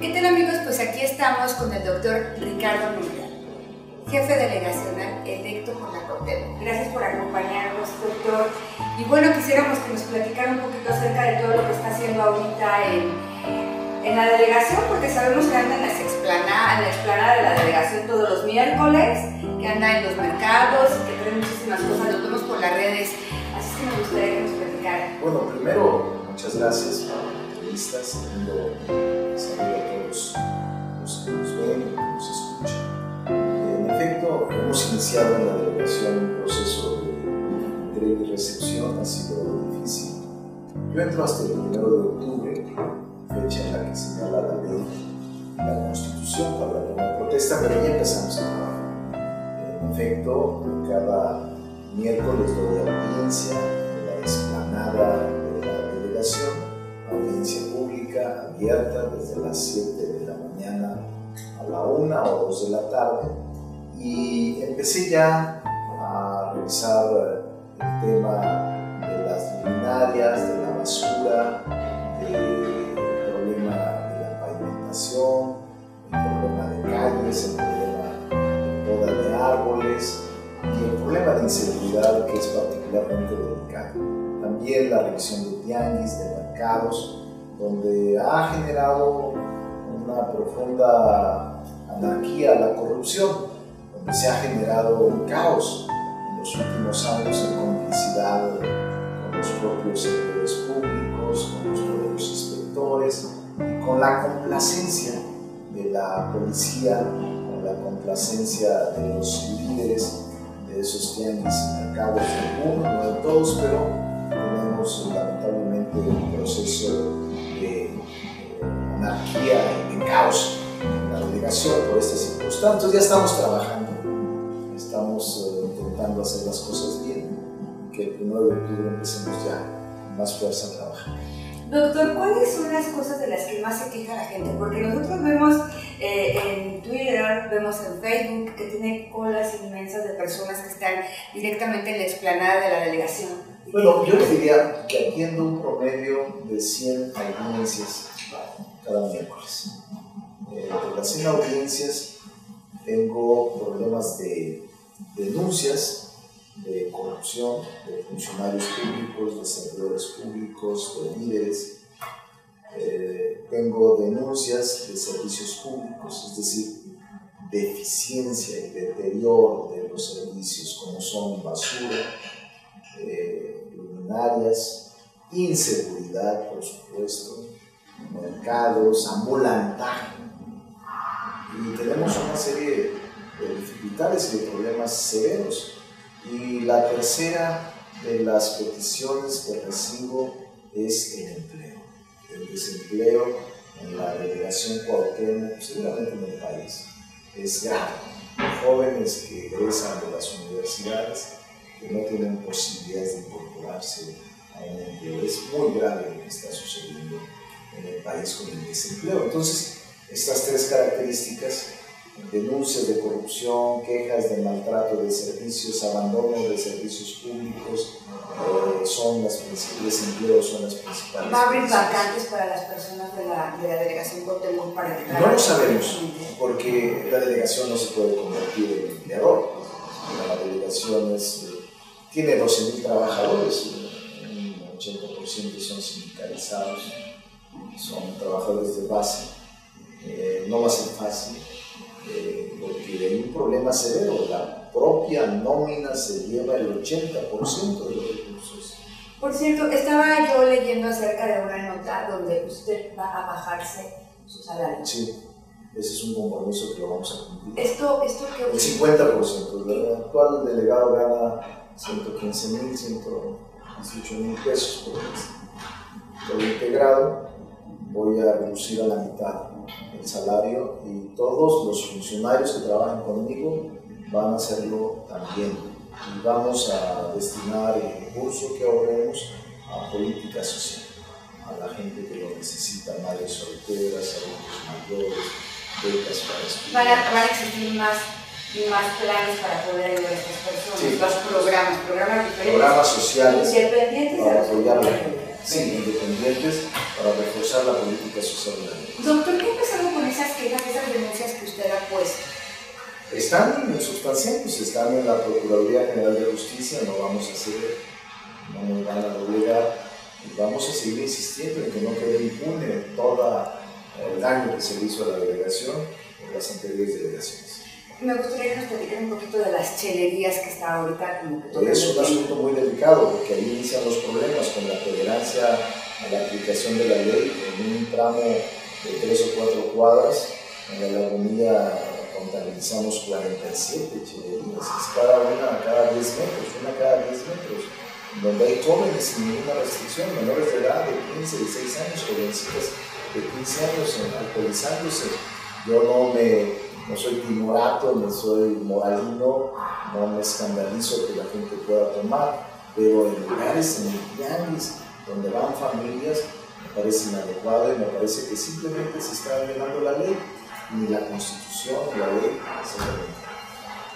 ¿Qué tal amigos? Pues aquí estamos con el doctor Ricardo Núñez, jefe delegacional electo por la COTEM. Gracias por acompañarnos, doctor. Y bueno, quisiéramos que nos platicara un poquito acerca de todo lo que está haciendo ahorita en, en la delegación, porque sabemos que anda en, las explanadas, en la explanada de la delegación todos los miércoles, que anda en los mercados, que trae muchísimas cosas, lo vemos por las redes. Así que me gustaría que nos platicara. Bueno, primero, muchas gracias entrevista, segundo, saludo a todos los que nos ven y que nos escuchan. En efecto, hemos iniciado en la delegación un proceso de entrega y recepción, ha sido difícil. Yo entro hasta el 1 de octubre, fecha en la que señala la ley la constitución para la de protesta, pero ya empezamos a trabajar. En efecto, cada miércoles doy audiencia en la explanada abierta desde las 7 de la mañana a la 1 o 2 de la tarde y empecé ya a revisar el tema de las luminarias, de la basura, del problema de la pavimentación, el problema de calles, el problema de poda de árboles y el problema de inseguridad que es particularmente delicado. También la revisión de tianguis, de mercados, donde ha generado una profunda anarquía la corrupción donde se ha generado un caos en los últimos años en complicidad con los propios servidores públicos, con los propios inspectores con la complacencia de la policía, con la complacencia de los líderes de esos tianguis. Y mercados, algunos, no de todos, pero tenemos lamentablemente un proceso de eh, anarquía y de caos en la delegación por estas circunstancias. Ya estamos trabajando estamos uh, intentando hacer las cosas bien que el 1 de octubre empecemos ya más fuerza a trabajar. Doctor, ¿cuáles son las cosas de las que más se queja la gente? Porque nosotros vemos eh, en Twitter, vemos en Facebook que tiene colas inmensas de personas que están directamente en la explanada de la delegación. Bueno, yo diría que atiendo un promedio de 100 audiencias cada miércoles. Eh, las 100 audiencias tengo problemas de denuncias de corrupción de funcionarios públicos, de servidores públicos, de líderes. Eh, tengo denuncias de servicios públicos, es decir, deficiencia y deterioro de los servicios como son basura, inseguridad, por supuesto, mercados, ambulantaje. Y tenemos una serie de dificultades y de problemas severos. Y la tercera de las peticiones que recibo es el empleo. El desempleo en la delegación Cuauhtémoc, seguramente en el país, es grave. Jóvenes que egresan de las universidades que no tienen posibilidades de incorporarse a un empleo. Es muy grave lo que está sucediendo en el país con el desempleo. Entonces, estas tres características denuncias de corrupción, quejas de maltrato de servicios, abandono de servicios públicos, eh, son las principales empleos, son las principales. ¿Va a abrir vacantes para las personas de la, de la delegación Cuauhtémoc para que No lo sabemos, porque la delegación no se puede convertir en empleador. La delegación es, tiene 12.000 trabajadores, un 80% son sindicalizados, son trabajadores de base. Eh, no va a ser fácil eh, porque hay un problema severo. La propia nómina se lleva el 80% de los recursos. Por cierto, estaba yo leyendo acerca de una nota donde usted va a bajarse su salario. Sí, ese es un compromiso que lo vamos a cumplir. ¿Esto, esto qué El 50%. El actual delegado gana 115 mil, 118 mil pesos por. Todo integrado, voy a reducir a la mitad el salario y todos los funcionarios que trabajan conmigo van a hacerlo también. Y vamos a destinar el recurso que ahorremos a política social, a la gente que lo necesita, madres solteras, adultos mayores, becas para estudiar. Van a existir más, más planes para poder ayudar a estas personas, Sí. más programas, programas diferentes. Programas sociales Independientes de para los apoyar la programas. sí, independientes para reforzar la política social de la gente. Doctor, ¿qué ha pasado puesto? Están sustanciándose, están en la Procuraduría General de Justicia, no vamos a hacer, no nos van a doblegar, y vamos a seguir insistiendo en que no quede impune todo el daño que se le hizo a la delegación en las anteriores delegaciones. Me gustaría que nos platicara un poquito de las chelerías que está ahorita como que Es un asunto muy delicado porque ahí inician los problemas con la tolerancia a la aplicación de la ley en un tramo de tres o cuatro cuadras. En la lagunilla contabilizamos 47 chelerías, es cada una cada 10 metros, una cada 10 metros, donde hay jóvenes sin ninguna restricción, menores de edad de 15, 16 años, jovencitas de 15 años alcoholizándose. Yo no me no soy timorato, no soy moralino, no me escandalizo que la gente pueda tomar, pero en lugares, en el tianguis, donde van familias, me parece inadecuado y me parece que simplemente se está violando la ley, ni la constitución, ni la ley,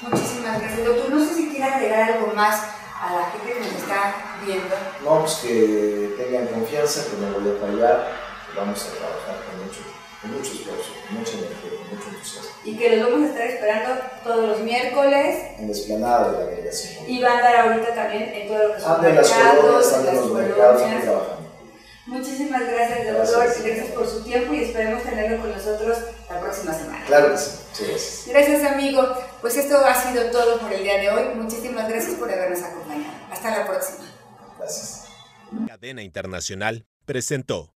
Muchísimas gracias, doctor. No sé si quiere agregar algo más a la gente que nos está viendo. No, pues que tengan confianza, que no voy a fallar, que vamos a trabajar con mucho con mucho esfuerzo, mucha energía, con mucho entusiasmo. Y que los vamos a estar esperando todos los miércoles. En la explanada de la delegación. Y va a andar ahorita también en todo lo que son mercados, las colonias, en los mercados trabajando. Muchísimas gracias, doctor. Gracias. gracias. por su tiempo y esperemos tenerlo con nosotros la próxima semana. Claro que sí. gracias. Gracias, amigo. Pues esto ha sido todo por el día de hoy. Muchísimas gracias por habernos acompañado. Hasta la próxima. Gracias. Cadena Internacional presentó.